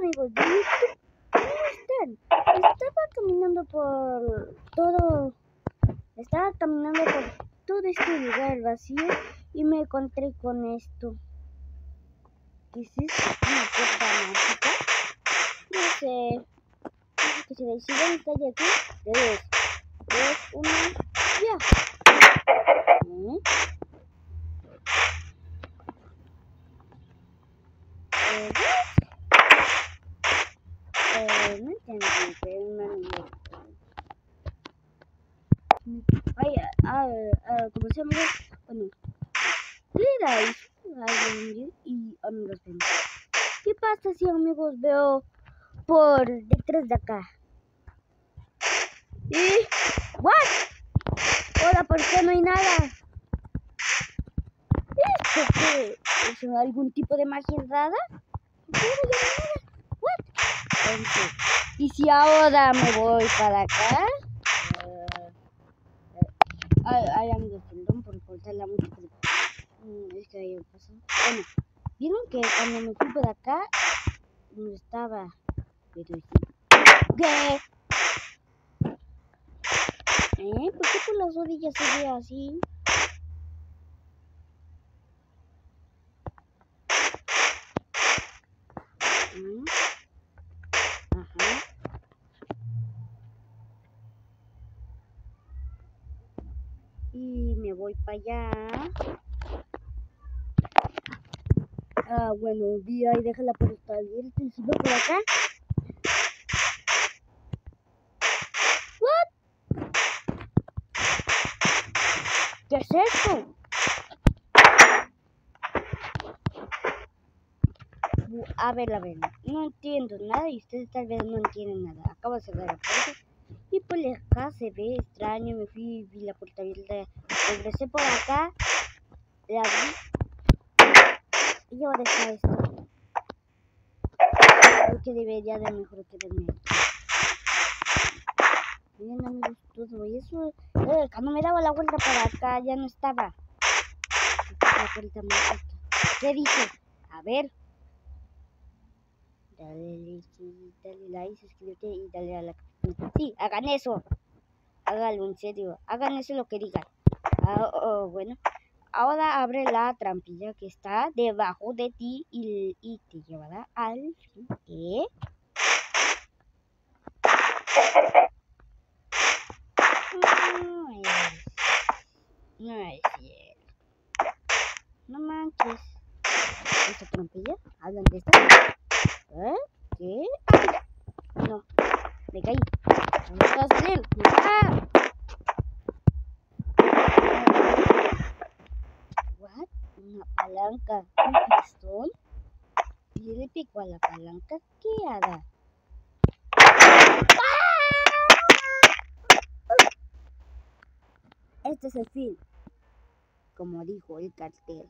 amigos, ¿cómo están? Estaba caminando por todo, estaba caminando por todo este lugar vacío y me encontré con esto. ¿Qué es? ¿Una puerta mágica? No sé. ¿Qué se decide está aquí? Tres, dos, uno, ya. ¿Eh? No pero una Ay, ah, ah, como se llama, bueno, ¿qué era eso? y amigos, ¿qué pasa si amigos veo por detrás de acá? ¿Y? ¿What? Hola, ¿por qué no hay nada? ¿Esto? ¿Es algún tipo de magia rara? ¿Qué y si ahora me voy para acá. Uh, ay, ay, amigos, perdón por cortar la música. Mm, es que ahí pasó. Bueno, vieron que cuando me fui por acá, no estaba. ¿Qué? ¿Eh? ¿Por qué por las orillas se ve así? ¿Mm? Y me voy para allá. Ah, bueno, vi ahí, deja la puerta abierta sigo por acá. What? ¿Qué es esto? A ver, a ver, no entiendo nada y ustedes tal vez no entienden nada. Acabo de cerrar la puerta. Y por acá se ve extraño, me fui, vi la puerta abierta, regresé por acá, la vi, y ahora está esto. Creo que debería de mejor quedarme Miren amigos, todo eso, eh, cuando me daba la vuelta para acá ya no estaba. ¿Qué dice? A ver. Dale, dale like, suscríbete y dale a la Sí, hagan eso. Háganlo en serio. Hagan eso lo que digan. Ah, oh, bueno. Ahora abre la trampilla que está debajo de ti y, te llevará al fin. ¿Eh? No es, cierto. No manches. ¿Esta trampilla? ¿Hablan de esta? ¿Eh? ¿Qué? No. Me caí. What? Una palanca. ¿Un pistón? Y le pico a la palanca. ¿Qué? Este es el fin. Como dijo el cartel.